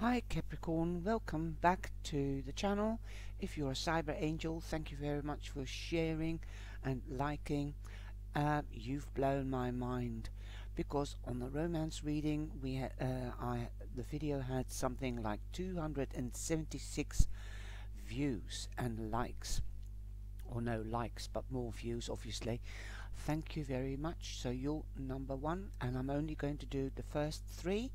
Hi Capricorn, welcome back to the channel. If you're a cyber angel, thank you very much for sharing and liking. Uh, you've blown my mind because on the romance reading, we uh, I the video had something like 276 views and likes, or no likes, but more views, obviously. Thank you very much. So you're number one, and I'm only going to do the first three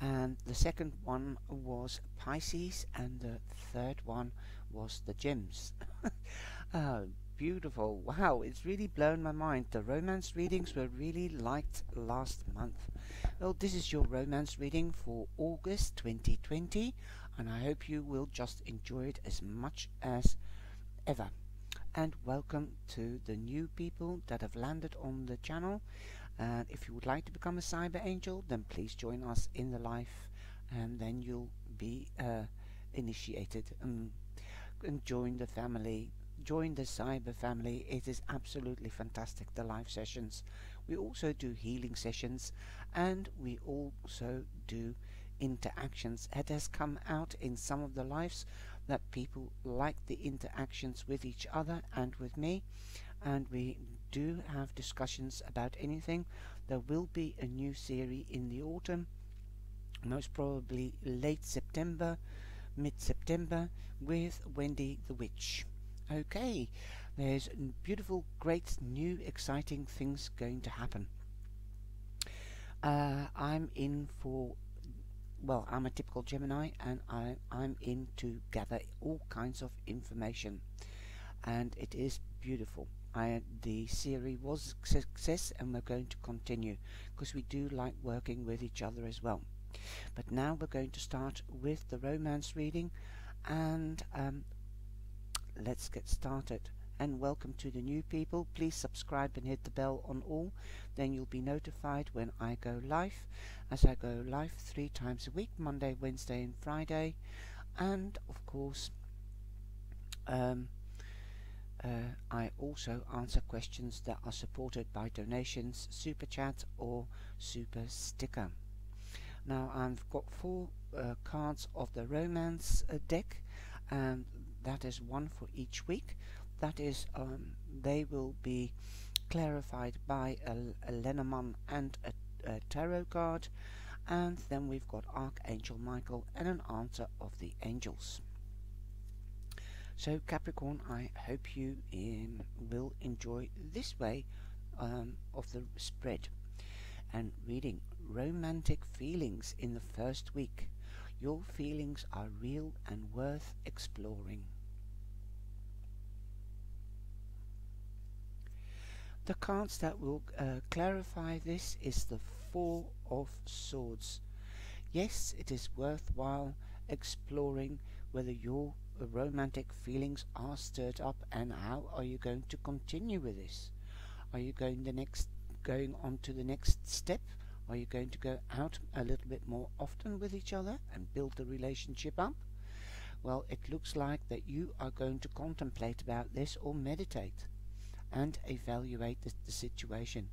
and the second one was Pisces and the third one was the gems. Oh beautiful. Wow it's really blown my mind. The romance readings were really liked last month. Well this is your romance reading for August 2020 and I hope you will just enjoy it as much as ever. And welcome to the new people that have landed on the channel and if you would like to become a cyber angel then please join us in the life and then you'll be uh, initiated and, and join the family. Join the cyber family. It is absolutely fantastic the live sessions. We also do healing sessions and we also do interactions. It has come out in some of the lives that people like the interactions with each other and with me and we do have discussions about anything. There will be a new series in the autumn, most probably late September, mid-September, with Wendy the Witch. Okay, there's beautiful, great, new, exciting things going to happen. Uh, I'm in for, well, I'm a typical Gemini, and I, I'm in to gather all kinds of information, and it is beautiful. I, the series was a success and we're going to continue because we do like working with each other as well. But now we're going to start with the romance reading and um, let's get started. And welcome to the new people. Please subscribe and hit the bell on all. Then you'll be notified when I go live. As I go live three times a week, Monday, Wednesday and Friday. And of course, um, uh, I also answer questions that are supported by donations, super chat or super sticker. Now I've got four uh, cards of the romance uh, deck and that is one for each week. That is, um, they will be clarified by a, a Lenormand and a, a tarot card and then we've got Archangel Michael and an answer of the angels. So Capricorn, I hope you will enjoy this way um, of the spread and reading romantic feelings in the first week. Your feelings are real and worth exploring. The cards that will uh, clarify this is the Four of Swords. Yes, it is worthwhile exploring whether your romantic feelings are stirred up and how are you going to continue with this? Are you going the next going on to the next step? Are you going to go out a little bit more often with each other and build the relationship up? Well it looks like that you are going to contemplate about this or meditate and evaluate the, the situation.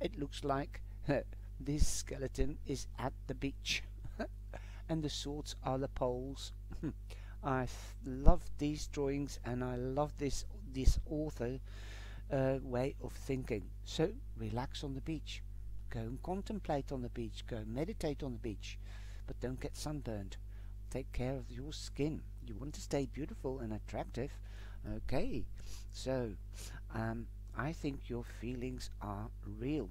It looks like this skeleton is at the beach and the swords are the poles I love these drawings and I love this this author uh, way of thinking. So relax on the beach. Go and contemplate on the beach. Go and meditate on the beach. But don't get sunburned. Take care of your skin. You want to stay beautiful and attractive. Okay. So um, I think your feelings are real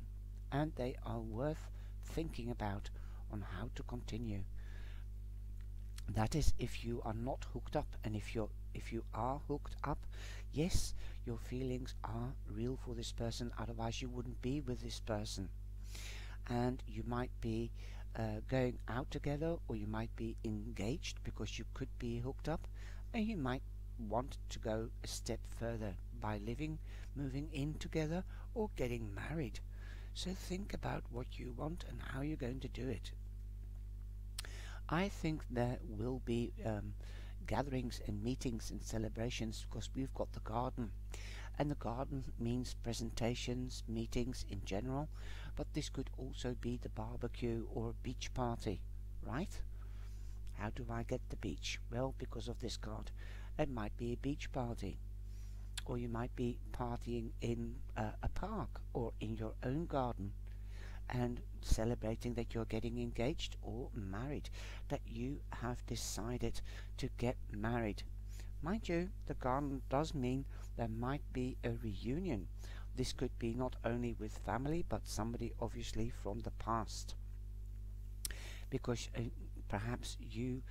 and they are worth thinking about on how to continue. That is if you are not hooked up and if you're if you are hooked up, yes, your feelings are real for this person, otherwise you wouldn't be with this person. And you might be uh, going out together or you might be engaged because you could be hooked up and you might want to go a step further by living, moving in together or getting married. So think about what you want and how you're going to do it. I think there will be um, gatherings and meetings and celebrations because we've got the garden. And the garden means presentations, meetings in general, but this could also be the barbecue or a beach party, right? How do I get the beach? Well, because of this card. It might be a beach party. Or you might be partying in uh, a park or in your own garden and celebrating that you're getting engaged or married, that you have decided to get married. Mind you, the garden does mean there might be a reunion. This could be not only with family, but somebody obviously from the past. Because uh, perhaps you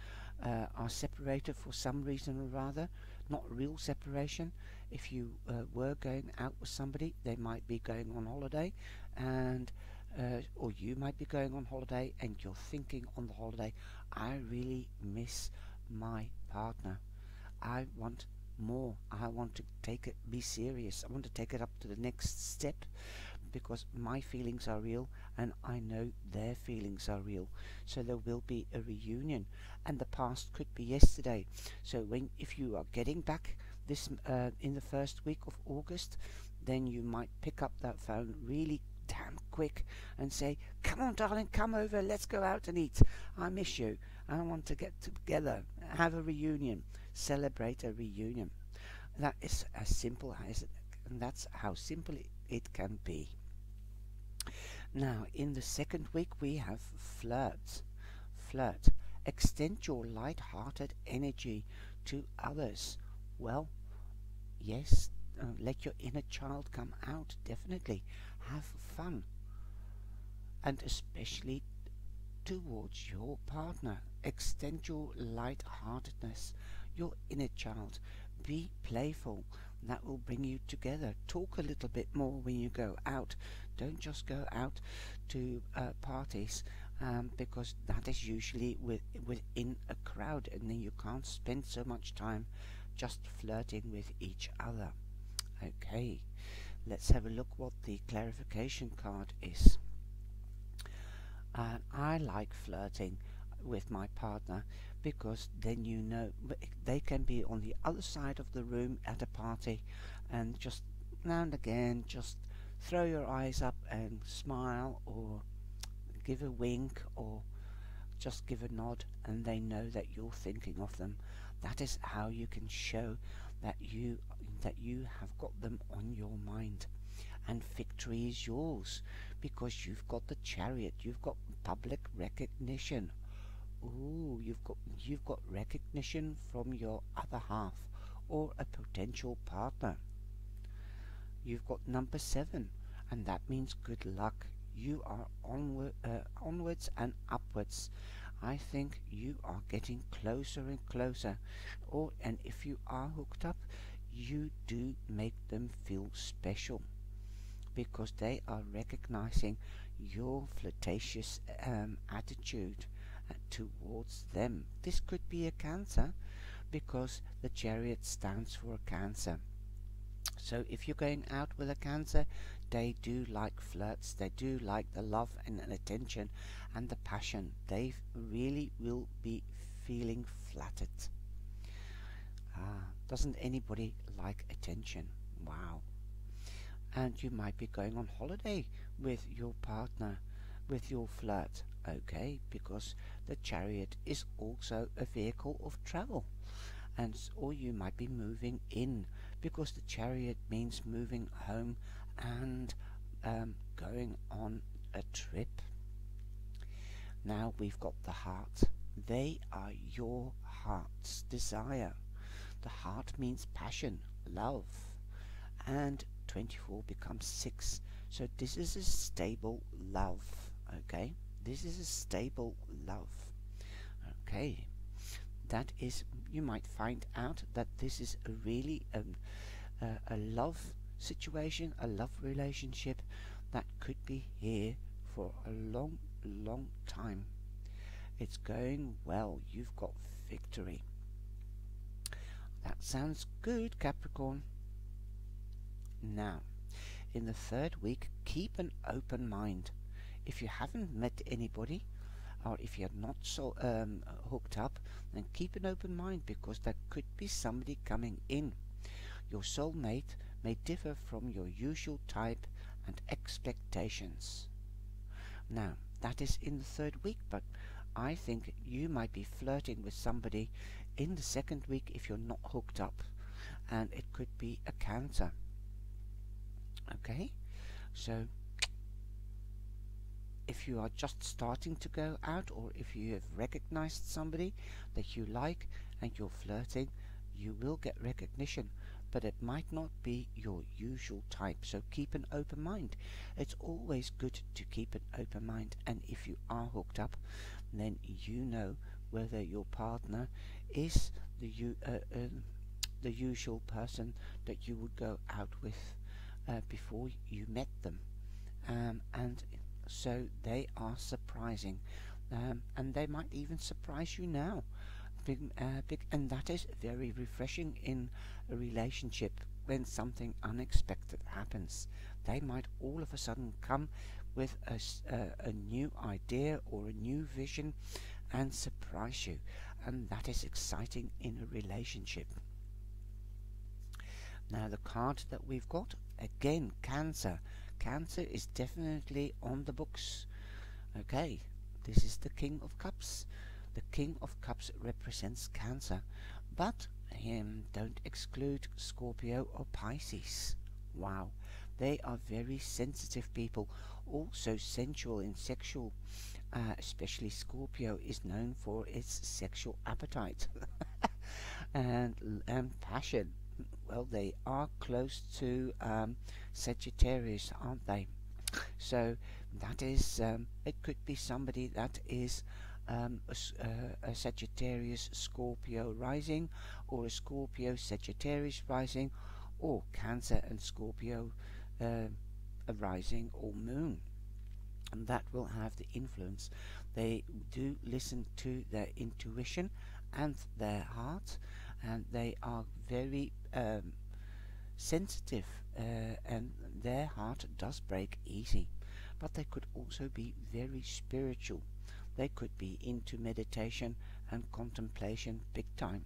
uh, are separated for some reason or other, not real separation. If you uh, were going out with somebody, they might be going on holiday and uh, or you might be going on holiday and you're thinking on the holiday, I really miss my partner. I want more. I want to take it, be serious. I want to take it up to the next step because my feelings are real and I know their feelings are real. So there will be a reunion and the past could be yesterday. So when if you are getting back this uh, in the first week of August, then you might pick up that phone really damn quick and say, Come on, darling, come over, let's go out and eat. I miss you. I want to get together, have a reunion, celebrate a reunion. That is as simple as it, and that's how simple it can be. Now, in the second week, we have flirt. Flirt. Extend your light-hearted energy to others. Well, yes, uh, let your inner child come out, definitely have fun. And especially towards your partner. Extend your light-heartedness, your inner child. Be playful. That will bring you together. Talk a little bit more when you go out. Don't just go out to uh, parties um, because that is usually with, within a crowd and then you can't spend so much time just flirting with each other. Okay let's have a look what the clarification card is. I like flirting with my partner because then you know they can be on the other side of the room at a party and just now and again just throw your eyes up and smile or give a wink or just give a nod and they know that you're thinking of them. That is how you can show that you that you have got them on your mind. And victory is yours because you've got the chariot, you've got public recognition. Ooh, you've got you've got recognition from your other half or a potential partner. You've got number seven, and that means good luck. You are onward, uh, onwards and upwards. I think you are getting closer and closer. Or and if you are hooked up, you do make them feel special because they are recognizing your flirtatious um, attitude uh, towards them. This could be a cancer because the chariot stands for a cancer. So if you're going out with a cancer, they do like flirts, they do like the love and attention and the passion. They really will be feeling flattered. Ah, doesn't anybody like attention? Wow. And you might be going on holiday with your partner, with your flirt, okay, because the chariot is also a vehicle of travel. And or you might be moving in because the chariot means moving home and um, going on a trip. Now we've got the heart. They are your heart's desire. The heart means passion, love. And 24 becomes 6. So this is a stable love. Okay? This is a stable love. Okay? That is, you might find out that this is a really um, uh, a love situation, a love relationship that could be here for a long, long time. It's going well. You've got victory. That sounds good, Capricorn. Now, in the third week, keep an open mind. If you haven't met anybody, or if you're not so um, hooked up, then keep an open mind because there could be somebody coming in. Your soulmate may differ from your usual type and expectations. Now, that is in the third week, but I think you might be flirting with somebody in the second week if you're not hooked up. And it could be a cancer. Okay? So, if you are just starting to go out or if you have recognized somebody that you like and you're flirting, you will get recognition, but it might not be your usual type. So keep an open mind. It's always good to keep an open mind, and if you are hooked up, then you know whether your partner is the uh, uh, the usual person that you would go out with uh, before you met them, um, and so they are surprising, um, and they might even surprise you now. Big, uh, big, and that is very refreshing in a relationship when something unexpected happens. They might all of a sudden come with a, uh, a new idea or a new vision and surprise you, and that is exciting in a relationship. Now, the card that we've got again, Cancer. Cancer is definitely on the books. Okay, this is the King of Cups. The King of Cups represents Cancer, but um, don't exclude Scorpio or Pisces. Wow, they are very sensitive people, also sensual and sexual. Uh, especially Scorpio is known for its sexual appetite and, and passion. Well, they are close to um, Sagittarius, aren't they? So that is, um, it could be somebody that is um, a, uh, a, Sagittarius Scorpio rising or a Scorpio Sagittarius rising or Cancer and Scorpio uh, a rising or moon and that will have the influence they do listen to their intuition and their heart and they are very um, sensitive uh, and their heart does break easy but they could also be very spiritual they could be into meditation and contemplation big time.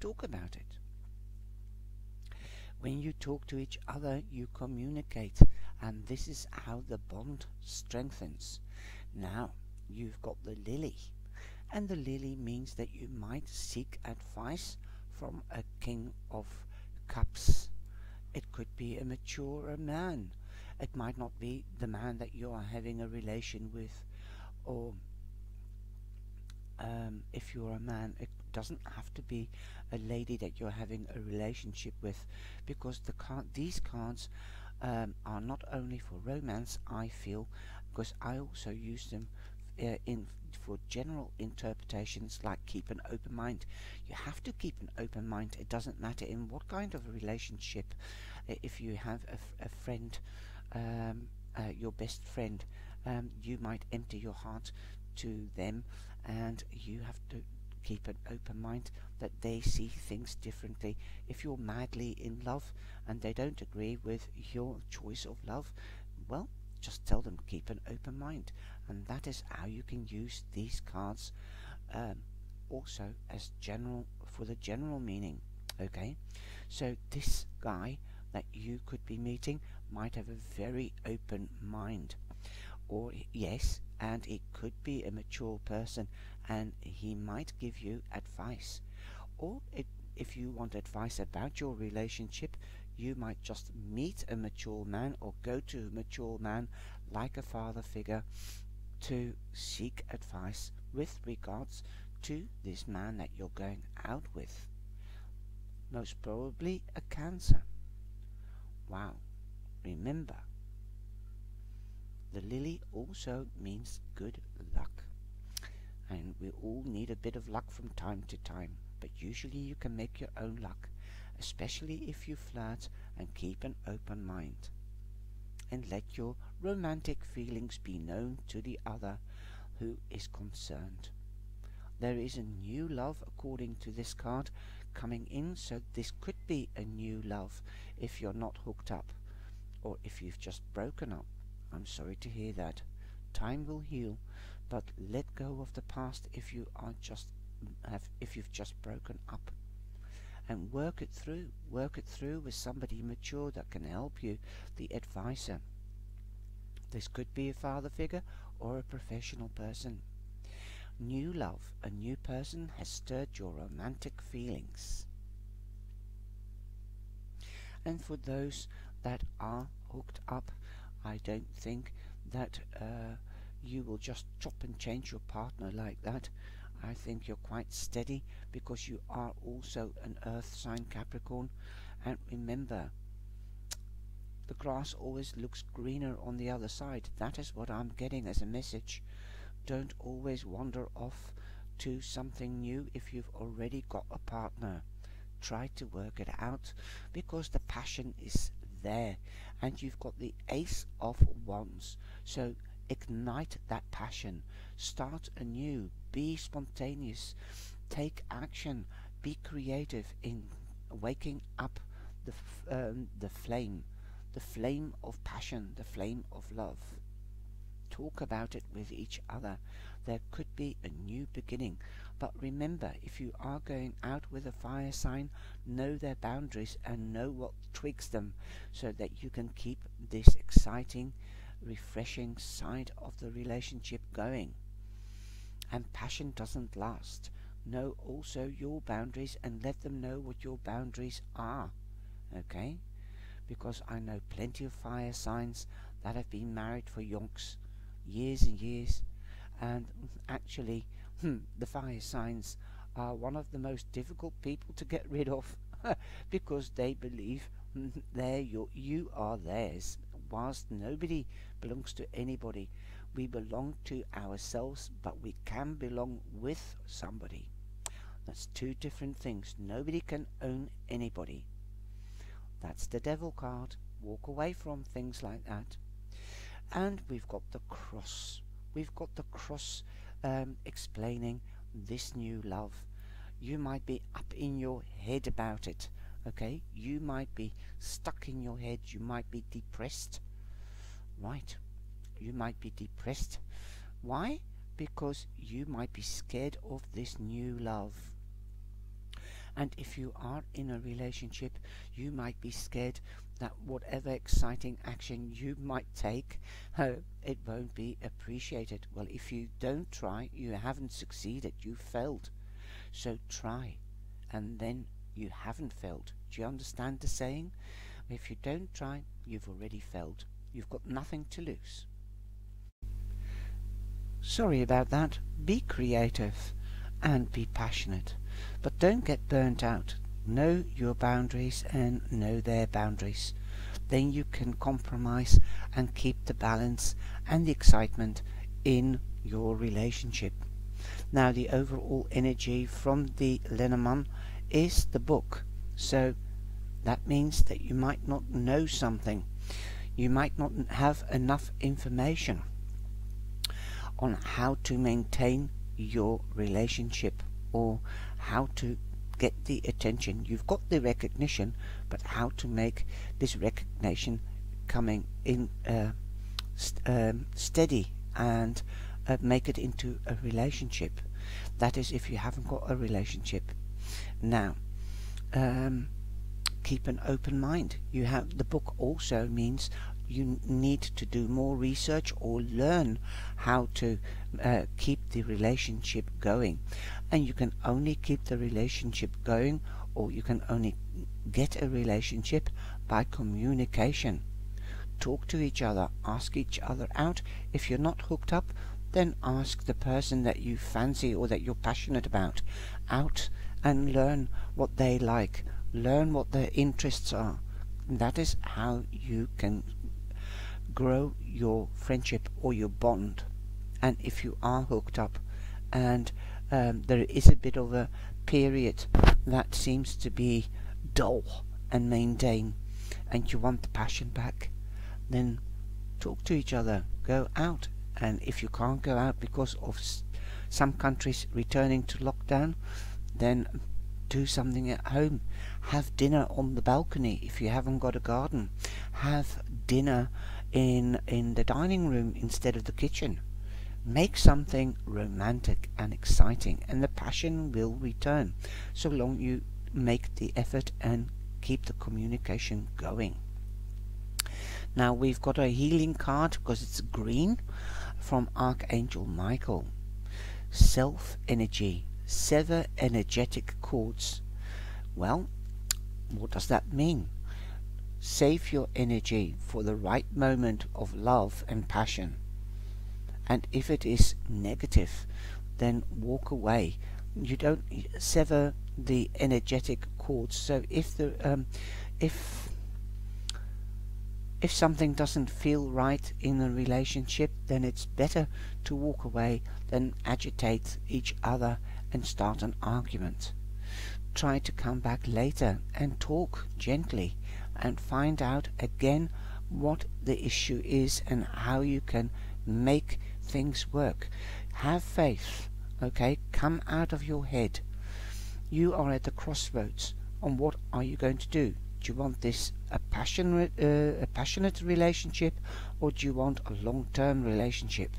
Talk about it. When you talk to each other, you communicate, and this is how the bond strengthens. Now, you've got the lily, and the lily means that you might seek advice from a king of cups. It could be a mature man. It might not be the man that you are having a relation with, or um, if you're a man, it doesn't have to be a lady that you're having a relationship with, because the card, these cards um, are not only for romance. I feel, because I also use them uh, in for general interpretations, like keep an open mind. You have to keep an open mind. It doesn't matter in what kind of a relationship. If you have a, a friend, um, uh, your best friend, um, you might empty your heart to them and you have to keep an open mind that they see things differently. If you're madly in love and they don't agree with your choice of love, well, just tell them keep an open mind. And that is how you can use these cards um, also as general for the general meaning. Okay, so this guy that you could be meeting might have a very open mind. Or, yes, and it could be a mature person and he might give you advice. Or it, if you want advice about your relationship you might just meet a mature man or go to a mature man like a father figure to seek advice with regards to this man that you're going out with. Most probably a cancer. Wow. Remember the lily also means good luck. And we all need a bit of luck from time to time, but usually you can make your own luck, especially if you flirt and keep an open mind. And let your romantic feelings be known to the other who is concerned. There is a new love according to this card coming in, so this could be a new love if you're not hooked up or if you've just broken up. I'm sorry to hear that. Time will heal, but let go of the past if you are just have if you've just broken up. And work it through. Work it through with somebody mature that can help you, the advisor. This could be a father figure or a professional person. New love, a new person has stirred your romantic feelings. And for those that are hooked up, I don't think that uh, you will just chop and change your partner like that. I think you're quite steady because you are also an earth sign Capricorn. And remember, the grass always looks greener on the other side. That is what I'm getting as a message. Don't always wander off to something new if you've already got a partner. Try to work it out because the passion is there and you've got the ace of wands. So ignite that passion. Start anew. Be spontaneous. Take action. Be creative in waking up the, um, the flame. The flame of passion. The flame of love talk about it with each other. There could be a new beginning. But remember, if you are going out with a fire sign, know their boundaries and know what twigs them so that you can keep this exciting, refreshing side of the relationship going. And passion doesn't last. Know also your boundaries and let them know what your boundaries are. Okay? Because I know plenty of fire signs that have been married for yonks years and years and actually hmm, the fire signs are one of the most difficult people to get rid of because they believe hmm, they you are theirs whilst nobody belongs to anybody. We belong to ourselves but we can belong with somebody. That's two different things. Nobody can own anybody. That's the devil card. Walk away from things like that. And we've got the cross. We've got the cross um, explaining this new love. You might be up in your head about it okay? You might be stuck in your head. You might be depressed. Right. You might be depressed. Why? Because you might be scared of this new love. And if you are in a relationship, you might be scared that whatever exciting action you might take, uh, it won't be appreciated. Well, if you don't try, you haven't succeeded. You failed. So try, and then you haven't felt. Do you understand the saying? If you don't try, you've already failed. You've got nothing to lose. Sorry about that. Be creative and be passionate. But don't get burnt out. Know your boundaries and know their boundaries. Then you can compromise and keep the balance and the excitement in your relationship. Now the overall energy from the Lenormand is the book. So that means that you might not know something. You might not have enough information on how to maintain your relationship or how to get the attention. You've got the recognition, but how to make this recognition coming in uh, st um, steady and uh, make it into a relationship. That is if you haven't got a relationship. Now, um, keep an open mind. You have the book also means you need to do more research or learn how to uh, keep the relationship going. And you can only keep the relationship going or you can only get a relationship by communication. Talk to each other ask each other out. If you're not hooked up then ask the person that you fancy or that you're passionate about out and learn what they like. Learn what their interests are. That is how you can grow your friendship or your bond. And if you are hooked up and um, there is a bit of a period that seems to be dull and mundane and you want the passion back then talk to each other. Go out. And if you can't go out because of some countries returning to lockdown then do something at home have dinner on the balcony if you haven't got a garden have dinner in in the dining room instead of the kitchen Make something romantic and exciting, and the passion will return, so long you make the effort and keep the communication going. Now we've got a healing card because it's green from Archangel Michael. self energy, sever energetic cords. Well, what does that mean? Save your energy for the right moment of love and passion. And if it is negative, then walk away. You don't sever the energetic cords. So if the um, if if something doesn't feel right in a relationship, then it's better to walk away than agitate each other and start an argument. Try to come back later and talk gently and find out again what the issue is and how you can make things work. Have faith, okay? Come out of your head. You are at the crossroads on what are you going to do? Do you want this a passionate uh, a passionate relationship or do you want a long-term relationship?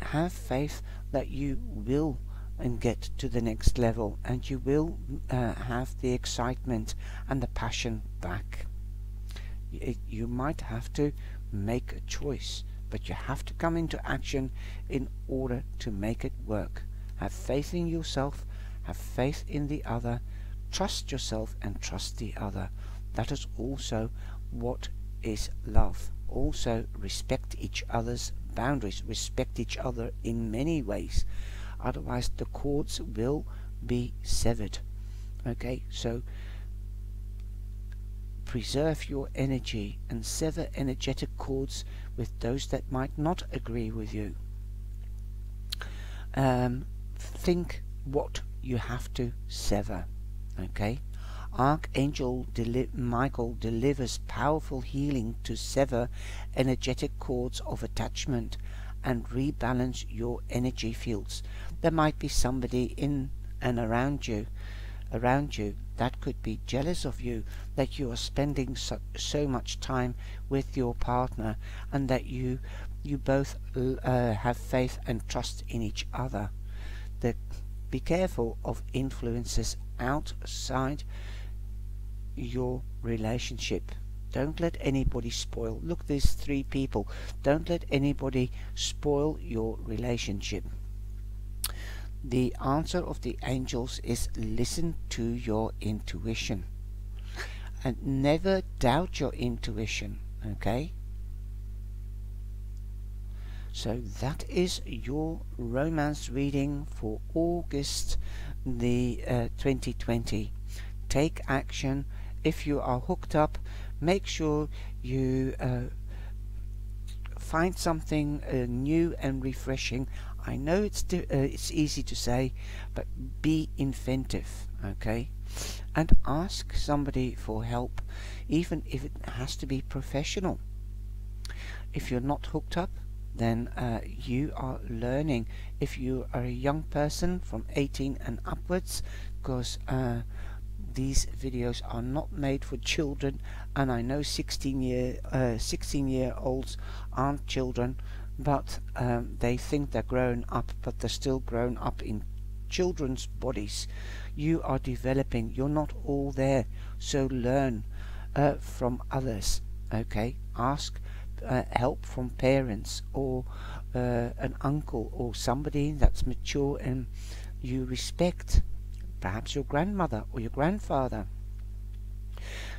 Have faith that you will and get to the next level and you will uh, have the excitement and the passion back. You might have to make a choice, but you have to come into action in order to make it work. Have faith in yourself, have faith in the other, trust yourself and trust the other. That is also what is love. Also respect each other's boundaries, respect each other in many ways. Otherwise the cords will be severed. Okay, so preserve your energy and sever energetic cords with those that might not agree with you. Um, think what you have to sever. Okay? Archangel Deli Michael delivers powerful healing to sever energetic cords of attachment and rebalance your energy fields. There might be somebody in and around you around you that could be jealous of you that you are spending so, so much time with your partner and that you you both uh, have faith and trust in each other that be careful of influences outside your relationship don't let anybody spoil look there's three people. Don't let anybody spoil your relationship. The answer of the angels is listen to your intuition. And never doubt your intuition okay? So that is your romance reading for August the uh, 2020 take action. If you are hooked up make sure you uh, find something uh, new and refreshing I know it's uh, it's easy to say, but be inventive, okay? And ask somebody for help, even if it has to be professional. If you're not hooked up, then uh, you are learning. If you are a young person from 18 and upwards, because uh, these videos are not made for children, and I know 16 year uh, 16 year olds aren't children but um, they think they're grown up, but they're still grown up in children's bodies. You are developing, you're not all there, so learn uh, from others. Okay, ask uh, help from parents or uh, an uncle or somebody that's mature and you respect, perhaps your grandmother or your grandfather,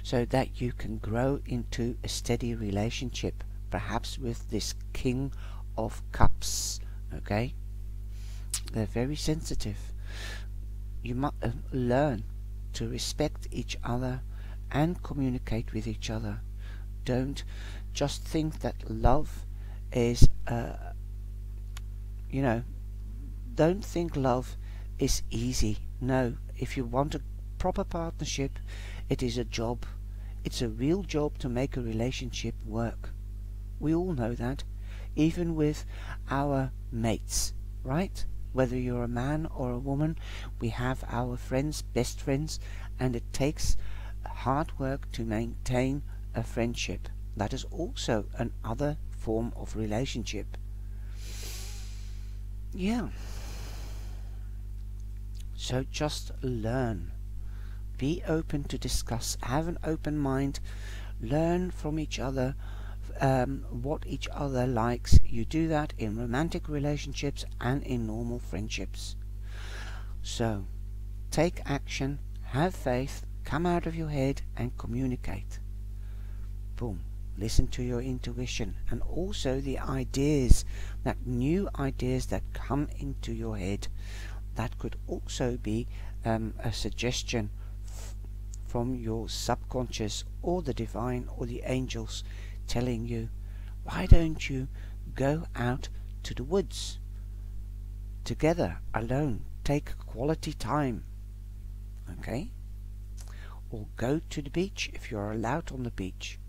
so that you can grow into a steady relationship perhaps with this king of cups okay? They're very sensitive. You must uh, learn to respect each other and communicate with each other. Don't just think that love is uh, you know don't think love is easy no if you want a proper partnership it is a job it's a real job to make a relationship work we all know that, even with our mates, right? Whether you're a man or a woman, we have our friends, best friends, and it takes hard work to maintain a friendship. That is also another form of relationship. Yeah. So just learn. Be open to discuss. Have an open mind. Learn from each other um, what each other likes. You do that in romantic relationships and in normal friendships. So, take action, have faith, come out of your head and communicate. Boom. Listen to your intuition and also the ideas, that new ideas that come into your head. That could also be um, a suggestion from your subconscious or the divine or the angels telling you, why don't you go out to the woods together, alone, take quality time, okay? Or go to the beach if you're allowed on the beach.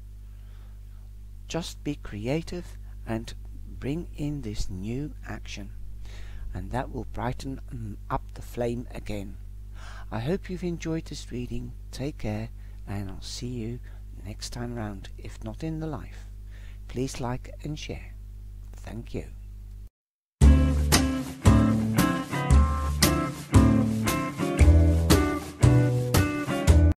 Just be creative and bring in this new action, and that will brighten up the flame again. I hope you've enjoyed this reading. Take care, and I'll see you next time round, if not in the life. Please like and share. Thank you.